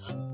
うん。